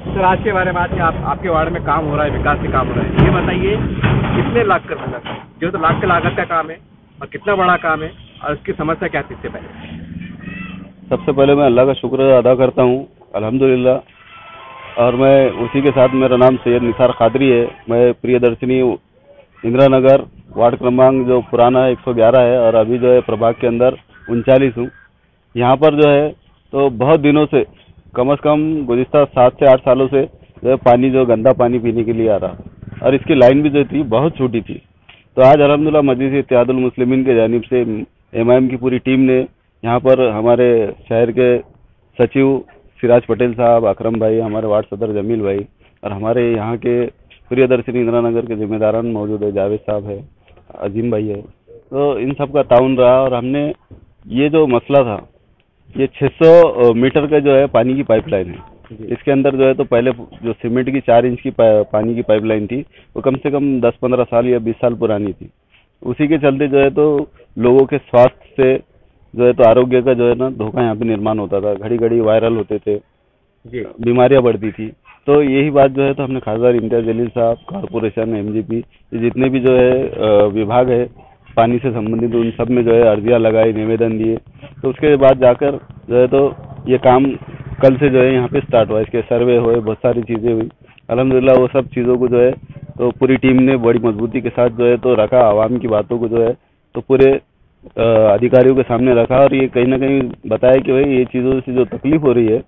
Sir, आज के बारे में, आज आप, आपके वार्ड में काम हो रहा है, विकास के काम हो रहा है। ये बताइए, कितने लाख का मतलब जो तो लाख के लागत का काम है, और कितना बड़ा काम है, और उसकी समस्या क्या थी इससे पहले? सबसे पहले मैं अल्लाह का शुक्र अदा करता हूँ, अल्हम्दुलिल्लाह। और मैं उसी के साथ मेरा नाम सैयद निसार खादरी है। मैं प्रियदर्शनी इंदिरा नगर वार्ड क्रमांक जो पुराना 111 है, और अभी जो है प्रभाग के अंदर उनचालीस हूँ। यहाँ पर जो है तो बहुत दिनों से कम से कम गुजशत सात से आठ सालों से जो पानी, जो गंदा पानी पीने के लिए आ रहा। और इसकी लाइन भी जो थी, बहुत छोटी थी। तो आज अलहमदिल्ला मजीद इत्यादुल मुस्लिमीन के जानिब से एम की पूरी टीम ने यहाँ पर हमारे शहर के सचिव सिराज पटेल साहब अकरम भाई, हमारे वार्ड सदर जमील भाई और हमारे यहाँ के प्रियदर्शनी इंदिरा नगर के जिम्मेदारान मौजूद है, जावेद साहब है, अजीम भाई है। तो इन सब का ताउन रहा और हमने ये जो मसला था ये 600 मीटर का जो है पानी की पाइपलाइन है। इसके अंदर जो है तो पहले जो सीमेंट की चार इंच की पानी की पाइपलाइन थी वो कम से कम 10-15 साल या 20 साल पुरानी थी। उसी के चलते जो है तो लोगों के स्वास्थ्य से जो है तो आरोग्य का जो है ना धोखा यहाँ पे निर्माण होता था। घड़ी घड़ी वायरल होते थे बीमारियाँ बढ़ती थी। तो यही बात जो है तो हमने खासदार इम्तियाज़ जलील साहब कॉरपोरेशन एमजीपी ये जितने भी जो है विभाग है पानी से संबंधित उन सब में जो है अर्जियाँ लगाई, निवेदन दिए। तो उसके बाद जाकर जो है तो ये काम कल से जो है यहाँ पे स्टार्ट हुआ इसके सर्वे हुए, बहुत सारी चीज़ें हुई। अलहमदिल्ला वो सब चीज़ों को जो है तो पूरी टीम ने बड़ी मजबूती के साथ जो है तो रखा, आवाम की बातों को जो है तो पूरे अधिकारियों के सामने रखा और ये कहीं ना कहीं बताया कि भाई ये चीज़ों से जो तकलीफ़ हो रही है,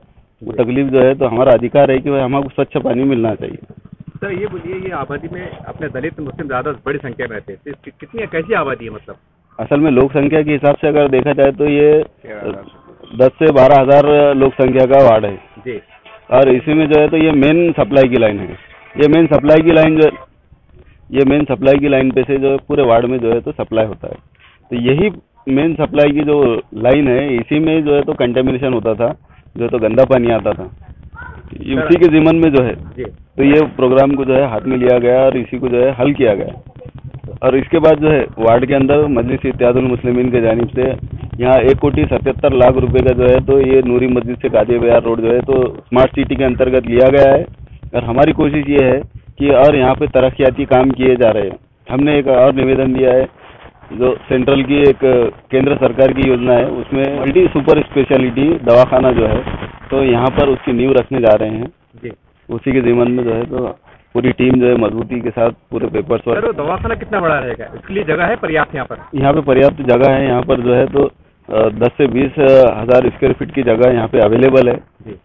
वो तकलीफ़ जो है तो हमारा अधिकार है कि भाई हमको स्वच्छ पानी मिलना चाहिए। सर ये बोलिए ये आबादी में अपने दलित मुस्लिम ज़्यादा बड़ी संख्या में रहते हैं तो कितनी कैसी आबादी है मतलब? असल में लोक संख्या के हिसाब से अगर देखा जाए तो ये दस से बारह हज़ार लोक संख्या का वार्ड है। जी। और इसी में जो है तो ये मेन सप्लाई की लाइन है। ये मेन सप्लाई की लाइन जो ये मेन सप्लाई की लाइन पे से जो है पूरे वार्ड में जो है तो सप्लाई होता है। तो यही मेन सप्लाई की जो लाइन है इसी में जो है तो कंटेमिनेशन होता था जो है तो गंदा पानी आता था। ये उसी के जिमन में जो है तो ये प्रोग्राम को जो है हाथ में लिया गया और इसी को जो है हल किया गया। और इसके बाद जो है वार्ड के अंदर मजलिस इत्यादुल मुस्लिमीन के जानिब से यहाँ एक कोटी सतहत्तर लाख रुपए का जो है तो ये नूरी मस्जिद से गाजी बिहार रोड जो है तो स्मार्ट सिटी के अंतर्गत लिया गया है। और हमारी कोशिश ये है कि और यहाँ पे तरक्याती काम किए जा रहे हैं। हमने एक और निवेदन दिया है जो सेंट्रल की एक केंद्र सरकार की योजना है उसमें मल्टी सुपर स्पेशलिटी दवाखाना जो है तो यहाँ पर उसकी नींव रखने जा रहे हैं। जी। उसी के जीवन में जो है तो पूरी टीम जो है मजबूती के साथ पूरे पेपर्स सर वर्क दवाखाना कितना बड़ा रहेगा? इसके लिए जगह है पर्याप्त यहाँ पर? यहाँ पे पर्याप्त जगह है। यहाँ पर जो है तो दस से बीस हज़ार स्क्वायर फीट की जगह यहाँ पे अवेलेबल है।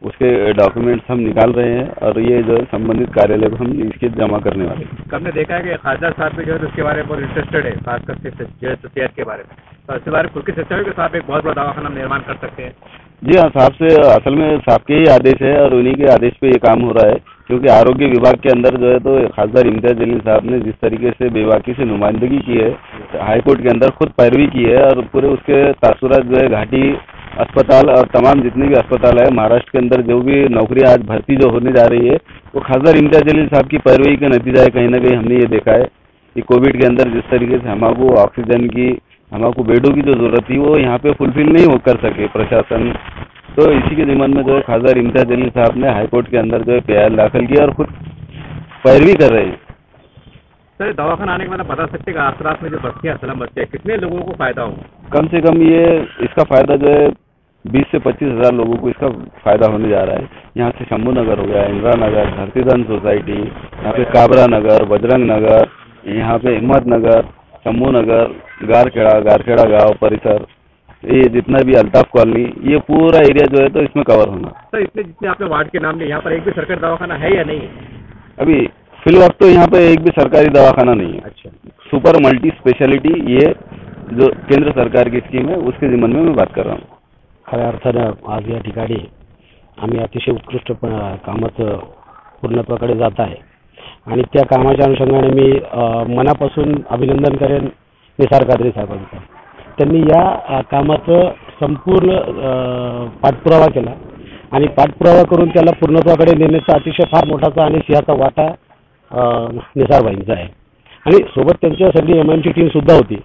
उसके डॉक्यूमेंट्स हम निकाल रहे हैं और ये जो है संबंधित कार्यालय को हम इसके जमा करने वाले हैं। हमने देखा है कि खासदार साहब जो है तो इसके बारे में बहुत इंटरेस्टेड है खासकर तो सेहत के बारे में। तो इसके बारे में खुल के कि साहब एक बहुत बड़ा दवाखाना निर्माण कर सकते हैं। जी हाँ साहब से, असल में साहब के ही आदेश है और उन्हीं के आदेश पे ये काम हो रहा है, क्योंकि आरोग्य विभाग के अंदर जो है तो खासदार इम्तियाज़ जलील साहब ने जिस तरीके से बेबाकी से नुमाइंदगी की है, हाई कोर्ट के अंदर खुद पैरवी की है और पूरे उसके तासुरात जो है, घाटी अस्पताल और तमाम जितने भी अस्पताल है, महाराष्ट्र के अंदर जो भी नौकरियाँ आज भर्ती जो होने जा रही है, वो खासदार इम्तियाज़ जलील साहब की पैरवी का नतीजा है, कहीं ना कहीं हमने ये देखा है कि कोविड के अंदर जिस तरीके से हमको ऑक्सीजन की हमको बेडों की जो ज़रूरत थी वो यहाँ पे फुलफिल नहीं हो कर सके प्रशासन। तो इसी के जिम्मन में जो है खासदार इम्तियाज़ अली साहब ने हाईकोर्ट के अंदर जो है प्यार दाखिल किया और खुद पैरवी कर रहे हैं। सर दवाखाना आने के बाद बता सकते हैं कि आसपास में जो बस्तियाँ सलम बस्तियाँ कितने लोगों को फ़ायदा हो? कम से कम ये इसका फ़ायदा जो है बीस से पच्चीस हज़ार लोगों को इसका फ़ायदा होने जा रहा है। यहाँ से शंभू नगर हो गया इंदिरा नगर धरतीधन सोसाइटी यहाँ पे काबरा नगर बजरंग नगर यहाँ पे हिम्मत नगर शंभू नगर गारखेड़ा गारखेड़ा गाँव परिसर ये जितना भी अल्ताफ कॉलोनी ये पूरा एरिया जो है तो इसमें कवर होना। सर इतने जितने आपने वार्ड के नाम लिए यहाँ पर एक भी सरकारी दवाखाना है या नहीं? है अभी फिल वक्त तो यहाँ पे एक भी सरकारी दवाखाना नहीं है। अच्छा। सुपर मल्टी स्पेशलिटी ये जो केंद्र सरकार की स्कीम है उसके जिम्मन में मैं बात कर रहा हूँ। खऱ्या अर्थानं आज या ठिकाणी आम्ही अतिशय उत्कृष्ट प- पूर्ण पूर्णत्वाकडे जात आहे. आणि त्या कामाच्या अनुषंगाने मी मनापासून अभिनंदन करेन निसार कादरी साहेबांचं. त्यांनी या कामाचं संपूर्ण पाठपुरावा केला आणि पाठपुरावा करून त्याला पूर्णत्वाकडे नेण्याचा अतिशय फार मोठाचा आणि सिंहाचा वाटा निसारबाईंचा आहे. आणि सोबत त्यांच्या सगळी एम टीम सुद्धा होती.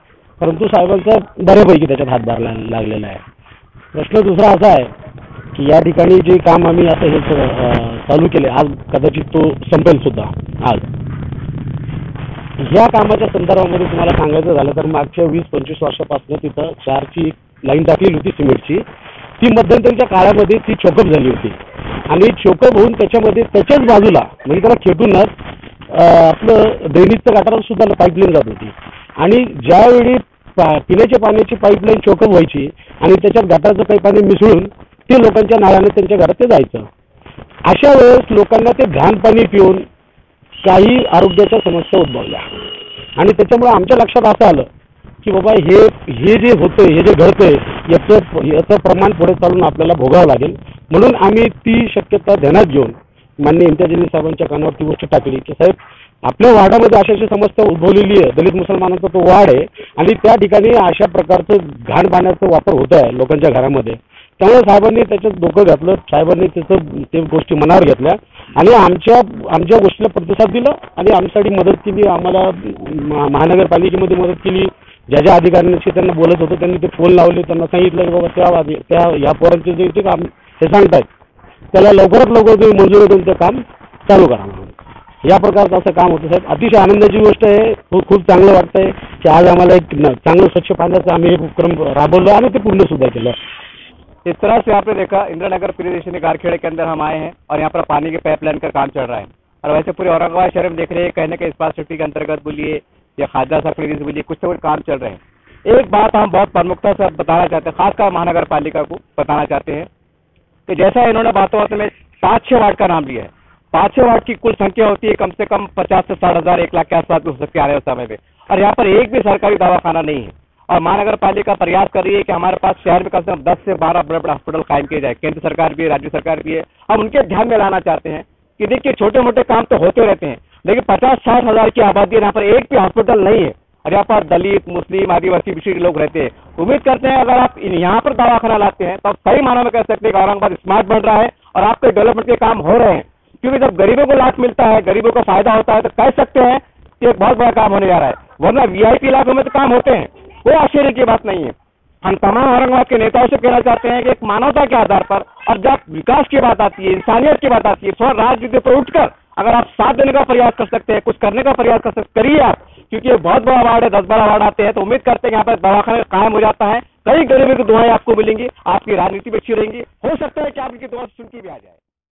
परंतु साहेबांचा बऱ्यापैकी त्याच्यात हातभार लागलेला आहे. प्रश्न दुसरा असा आहे की या ठिकाणी जे काम आम्ही आता हे चालू केले आज कदाचित तो संपेल सुद्धा आज. या कामाच्या संदर्भामध्ये तुम्हाला सांगायचं झालं तर मागच्या वीस पंचवीस वर्षापासून तिथं चारची लाईन टाकलेली होती सिमेंटची. ती मध्यंतरीच्या काळामध्ये ती चोकअप झाली होती. आणि चोकअप होऊन त्याच्यामध्ये त्याच्याच बाजूला म्हणजे त्याला खेटूनच आपलं दैनिकचं गटारात सुद्धा पाईपलाईन जात होती. आणि ज्यावेळी पा- पिण्याच्या पाण्याची पाईपलाईन चोकअप व्हायची आणि त्याच्यात गटाराचं काही पाणी मिसळून ते लोकांच्या नावाने त्यांच्या घरात ते जायचं. अशा वेळेस लोकांना ते घाण पाणी पिऊन काही आरोग्याच्या समस्या उद्भवल्या. आणि त्याच्यामुळे आमच्या लक्षात असं आलं की बाबा हे हे जे होतंय हे जे घडतंय याचं याचं प्रमाण पुढे चालून आपल्याला भोगावं लागेल. म्हणून आम्ही ती शक्यता ध्यानात घेऊन माननीय इम्तियाजली साहेबांच्या कानावर ती गोष्ट टाकली की साहेब आपल्या वार्डामध्ये अशी अशी समस्या उद्भवलेली आहे. दलित मुसलमानांचा तो वाढ आहे आणि त्या ठिकाणी अशा प्रकारचं घाण पाण्याचा वापर होत आहे लोकांच्या घरामध्ये. त्यामुळे साहेबांनी त्याच्यात डोकं घातलं. साहेबांनी त्याचं ते गोष्टी मनावर घेतल्या. आणि आमच्या आमच्या गोष्टीला प्रतिसाद दिला आणि आमच्यासाठी मदत केली. आम्हाला महानगरपालिकेमध्ये मदत केली. ज्या ज्या अधिकाऱ्यांशी त्यांना बोलत होतो त्यांनी ते फोन लावले. त्यांना सांगितलं की बाबा त्या त्या या पोरांचे जे ते काम हे सांगतायत. त्याला लवकरात लवकर तुम्ही मंजुरी देऊन ते काम चालू करा म्हणून. या प्रकारचं असं काम होतं. साहेब अतिशय आनंदाची गोष्ट आहे. खूप खूप चांगलं वाटतंय. की आज आम्हाला एक चांगलं स्वच्छ पाण्याचा आम्ही एक उपक्रम राबवलं आणि ते पूर्ण सुद्धा केलं. इस तरह से आपने देखा इंदिरा नगर प्रियदर्शनी गारखेड़े के अंदर हम आए हैं और यहाँ पर पानी के पाइपलाइन का काम चल रहा है। और वैसे पूरे औरंगाबाद शहर में देख रहे हैं, कहीं ना कहीं स्मार्ट सिटी के अंतर्गत बोलिए या खाजा सफरी से बोलिए, कुछ तो कुछ काम चल रहे हैं। एक बात हम बहुत प्रमुखता से बताना चाहते हैं, खासकर महानगर पालिका को बताना चाहते हैं कि जैसा इन्होंने बातों बातों में पाँच छह वार्ड का नाम लिया है। पाँच छह वार्ड की कुल संख्या होती है कम से कम पचास से साठ हज़ार, एक लाख के आसपास हो सकती है आने वाले समय में। और यहाँ पर एक भी सरकारी दवाखाना नहीं है। और महानगर पालिका प्रयास कर रही है कि हमारे पास शहर में कम से कम दस से बारह बड़े बड़े हॉस्पिटल कायम किए जाए। केंद्र सरकार भी है, राज्य सरकार भी है। हम उनके ध्यान में लाना चाहते हैं कि देखिए छोटे मोटे काम तो होते रहते हैं, लेकिन पचास साठ हज़ार की आबादी यहाँ पर एक भी हॉस्पिटल नहीं है। और यहाँ पर दलित, मुस्लिम, आदिवासी पिछड़े लोग रहते हैं। उम्मीद करते हैं, अगर आप यहाँ पर दवाखाना लाते हैं तो आप सही मानों में कह सकते हैं कि औरंगाबाद स्मार्ट बन रहा है और आपके डेवलपमेंट के काम हो रहे हैं। क्योंकि जब गरीबों को लाभ मिलता है, गरीबों को फ़ायदा होता है तो कह सकते हैं कि एक बहुत बड़ा काम होने जा रहा है। वरना वीआईपी इलाकों में तो काम होते हैं। कोई आश्चर्य की बात नहीं है। हम तमाम औरंगाबाद के नेताओं से कहना चाहते हैं कि एक मानवता के आधार पर और जब विकास की बात आती है, इंसानियत की बात आती है थोड़ा राजनीति पर उठकर अगर आप साथ देने का प्रयास कर सकते हैं, कुछ करने का प्रयास कर सकते करिए आप, क्योंकि ये बहुत बड़ा वार्ड है, दस बड़ा वार्ड आते हैं तो उम्मीद करते हैं यहाँ पर दवाखाना कायम हो जाता है। कई गरीबों की दुआएँ आपको मिलेंगी, आपकी राजनीति भी अच्छी रहेंगी। हो सकता है कि आपकी दुआ सुन की भी आ जाए।